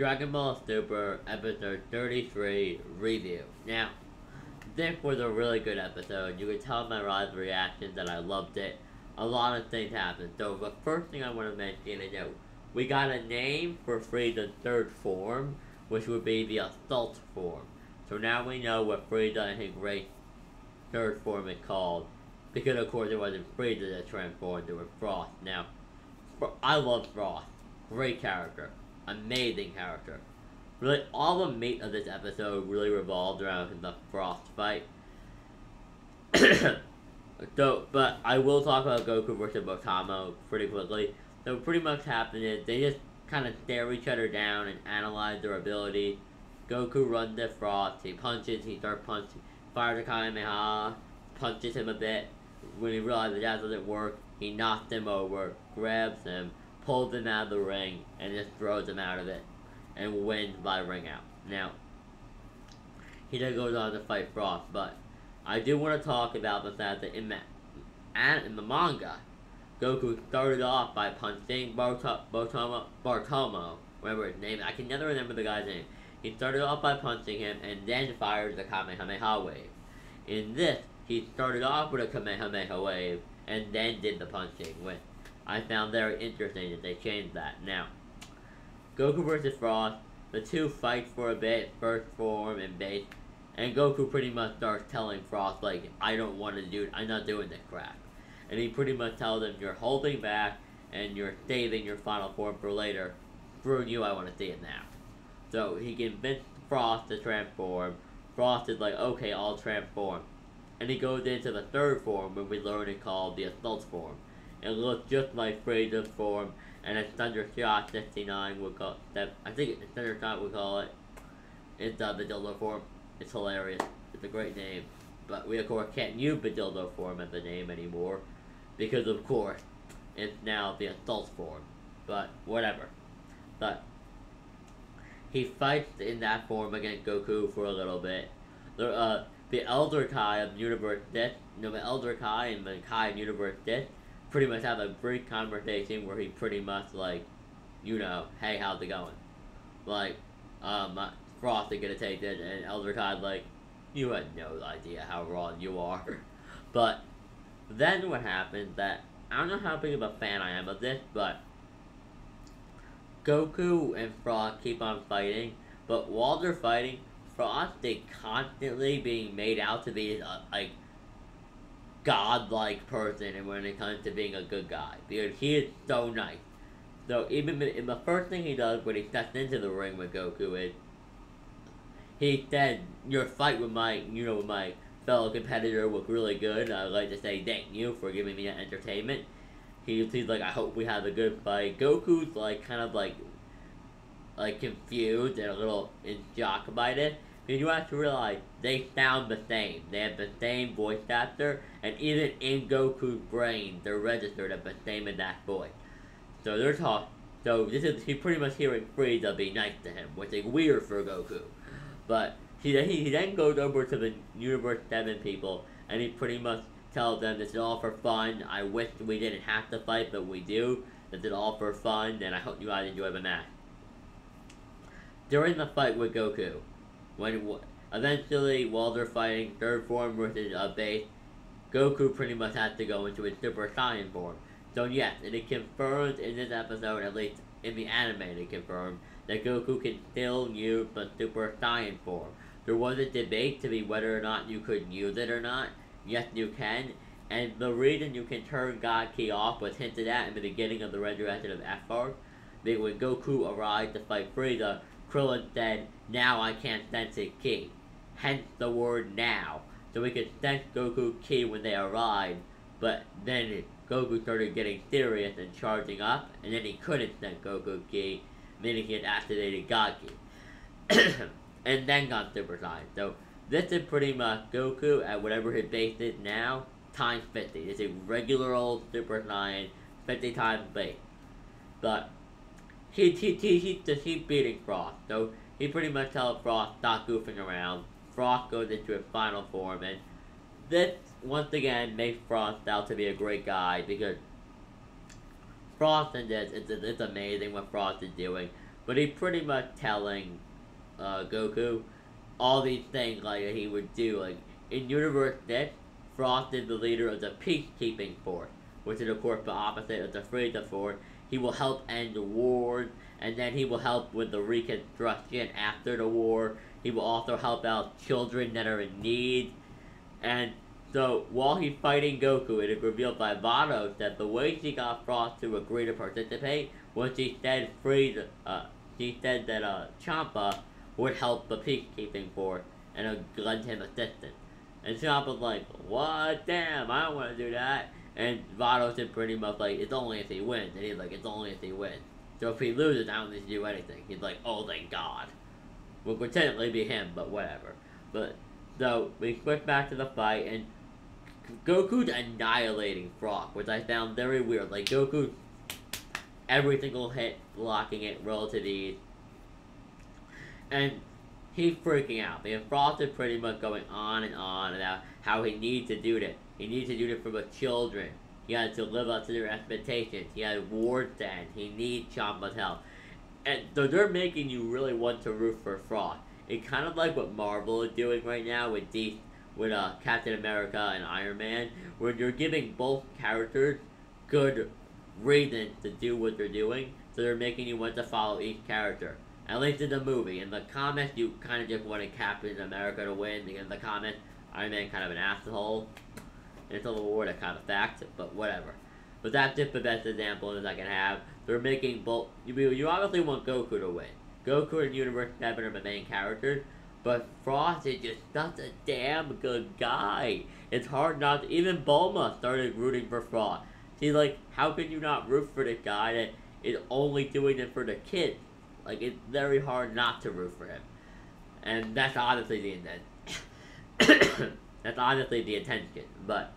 Dragon Ball Super Episode 33 Review. Now, this was a really good episode. You could tell my live reactions that I loved it. A lot of things happened. So the first thing I want to mention is that we got a name for Frieza's third form, which would be the Assault form. So now we know what Frieza and his great third form is called. Because of course it wasn't Frieza that transformed, it was Frost. Now, I love Frost. Great character. Amazing character. Really, all the meat of this episode really revolved around the Frost fight. so, but I will talk about Goku versus Botamo pretty quickly. So pretty much happened is they just kind of stare each other down and analyze their ability. Goku runs at Frost, he punches, he starts punching, fires a Kamehameha, punches him a bit. When he realizes that doesn't work, he knocks him over, grabs him, pulls him out of the ring, and just throws him out of it, and wins by ring out. Now, he then goes on to fight Frost, but I do want to talk about the fact that in the, in the manga, Goku started off by punching Bartomo, Bartomo, whatever his name, I can never remember the guy's name. He started off by punching him and then fired the Kamehameha wave. In this, he started off with a Kamehameha wave and then did the punching, which I found very interesting that they changed that. Now, Goku versus Frost, the two fight for a bit, first form and base, and Goku pretty much starts telling Frost, like, I don't want to do it, I'm not doing this crap. And he pretty much tells him, you're holding back, and you're saving your final form for later. Screw you, I want to see it now. So he convinced Frost to transform. Frost is like, okay, I'll transform. And he goes into the third form, when we learn it called the Assault form. It looks just like Frieza's form, and it's Thunder Shot 69 would call that. I think it's Thunder Shot would call it. It's uh, the dildo form. It's hilarious. It's a great name. But we of course can't use Badildo form as a name anymore. Because of course, it's now the assault form. But whatever. But he fights in that form against Goku for a little bit. The, uh, the Elder Kai of Universe Death, no, the Elder Kai and the Kai in Universe Death pretty much have a brief conversation where he pretty much like, you know, hey, how's it going? Like, um, Frost is gonna take it, and Elder Kai like, you had no idea how wrong you are. but then what happens that I don't know how big of a fan I am of this, but Goku and Frost keep on fighting, but while they're fighting, Frost is constantly being made out to be a, like godlike person and when it comes to being a good guy because he is so nice. So even in the first thing he does when he steps into the ring with Goku is he said your fight with my you know my fellow competitor was really good. I'd like to say thank you for giving me that entertainment. He, he's like I hope we have a good fight. Goku's like kind of like like confused and a little in shock about it you have to realize they sound the same. They have the same voice actor, and even in Goku's brain, they're registered as the same exact voice. So they're talking. So this is he pretty much hearing Frieza be nice to him, which is weird for Goku. But he he, he then goes over to the Universe Seven people, and he pretty much tells them this is all for fun. I wish we didn't have to fight, but we do. This is all for fun, and I hope you guys enjoy the match. During the fight with Goku, when eventually, while they're fighting third form versus a base, Goku pretty much has to go into his Super Saiyan form. So yes, it is confirmed in this episode, at least in the anime, it confirmed that Goku can still use the Super Saiyan form. There was a debate to be whether or not you could use it or not. Yes, you can. And the reason you can turn God Ki off was hinted at in the beginning of the resurrection of F arc. When Goku arrived to fight Frieza, Krillin said, now I can't sense his ki. Hence the word now. So we could sense Goku ki when they arrived, but then Goku started getting serious and charging up, and then he couldn't sense Goku ki, meaning he had activated God ki. and then got Super Saiyan. So this is pretty much Goku at whatever his base is now, times 50. It's a regular old Super Saiyan, 50 times base. But he, he, he, he just keep beating Frost. So he pretty much tells Frost stop goofing around. Frost goes into his final form, and this once again makes Frost out to be a great guy because Frost and this it's, it's amazing what Frost is doing. but he's pretty much telling uh, Goku all these things like he would do. Like in Universe Six, Frost is the leader of the Peacekeeping Force, which is of course the opposite of the Frieza Force. He will help end the war, and then he will help with the reconstruction after the war. He will also help out children that are in need, and so while he's fighting Goku, it is revealed by Vados that the way she got Frost to agree to participate was she said Frieza, uh, she said that uh, Champa would help the peacekeeping force and uh, lend him assistance. And Champa's like, what? Damn, I don't want to do that. And Vados is pretty much like, it's only if he wins. And he's like, it's only if he wins. So if he loses, I don't need to do anything. He's like, oh, thank God. Well, could technically be him, but whatever. But, so, we switch back to the fight, and Goku's annihilating Frost, which I found very weird. Like, Goku, every single hit, blocking it relative ease. And he's freaking out because Frost is pretty much going on and on about how he needs to do this. He needs to do this for the children. He has to live up to their expectations. He has wars to end. He needs Champa's help. And so they're making you really want to root for Frost. It's kind of like what Marvel is doing right now with DC with uh, Captain America and Iron Man, where you're giving both characters good reasons to do what they're doing, so they're making you want to follow each character. At least in the movie. In the comics, you kind of just wanted Captain America to win, in the comics, Iron Man kind of an asshole. And it's a war that kind of fact, but whatever. But that's just the best example that I can have. They're making both. You, you obviously want Goku to win. Goku and Universe 7 are the main characters, but Frost is just such a damn good guy. It's hard not to, even Bulma started rooting for Frost. She's like, how can you not root for the guy that is only doing it for the kids? Like, it's very hard not to root for him. And that's honestly the intent. that's honestly the intention, but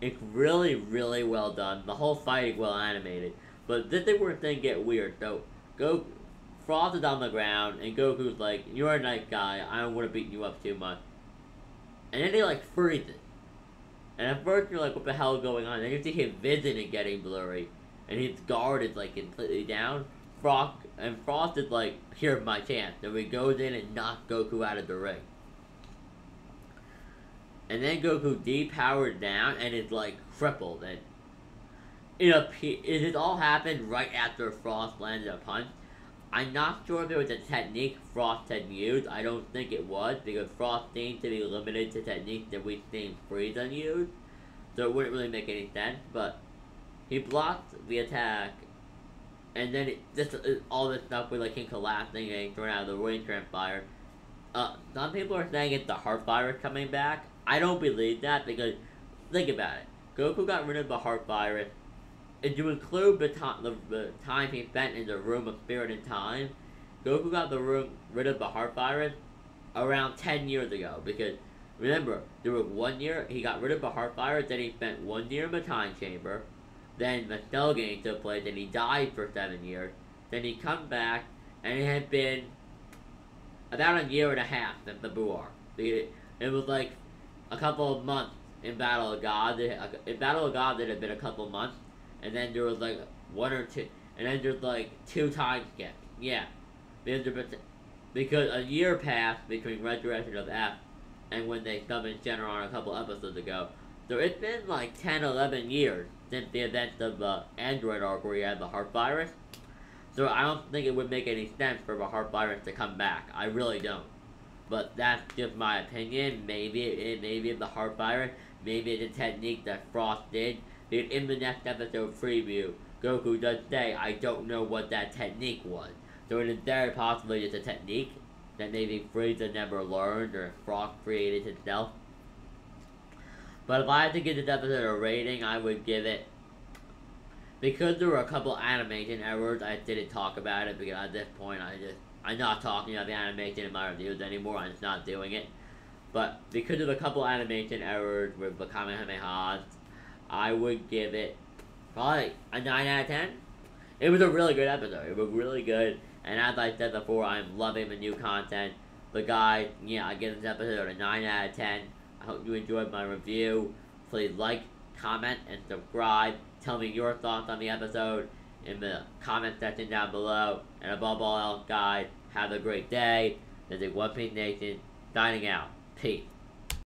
it's really, really well done. The whole fighting well animated. But this thing where things get weird. So, go Frost is on the ground, and Goku's like, you're a nice guy, I don't want to beat you up too much. And then he, like, freezes. And at first you're like, what the hell is going on? And then you see his vision is getting blurry, and his guard is, like, completely down. Frost, and Frost is like, here's my chance. So he goes in and knocks Goku out of the ring. And then Goku depowers down and is, like, crippled. And it, appears, it all happened right after Frost landed a punch. I'm not sure if it was a technique Frost had used. I don't think it was, because Frost seemed to be limited to techniques that we've seen Frieza use. So it wouldn't really make any sense, but he blocked the attack, and then it, just uh, all this stuff with like him collapsing and thrown out of the wind fire. Uh, some people are saying it's the heart virus coming back. I don't believe that because think about it. Goku got rid of the heart virus if you include the, time, the, the time he spent in the room of spirit and time, Goku got the room rid of the heart virus around 10 years ago. Because, remember, there was one year he got rid of the heart virus, then he spent one year in the time chamber, then game took place, and he died for 7 years. Then he come back, and it had been about a year and a half since the arc. It, was like a couple of months in Battle of God. Uh, in Battle of God, it had been a couple of months and then there was like one or two, and then there's like two time skips. Yeah, because, because a year passed between Resurrection of F and when they summoned Shenron a couple episodes ago. So it's been like 10, 11 years since the events of the Android arc where he had the heart virus. So I don't think it would make any sense for the heart virus to come back. I really don't. But that's just my opinion. Maybe it, maybe the heart virus. Maybe a technique that Frost did in the next episode preview, Goku does say, I don't know what that technique was. So it is very possibly it's a technique that maybe Frieza never learned or Frost created himself. But if I had to give this episode a rating, I would give it... Because there were a couple animation errors, I didn't talk about it because at this point I just... I'm not talking about the animation in my reviews anymore, I'm just not doing it. But because of a couple animation errors with the Kamehamehas I would give it probably a 9 out of 10. It was a really good episode. It was really good. And as I said before, I'm loving the new content. The guy, yeah, I give this episode a 9 out of 10. I hope you enjoyed my review. Please like, comment, and subscribe. Tell me your thoughts on the episode. in the comment section down below. And above all else, guys, have a great day. This is One Piece Nation signing out. Peace.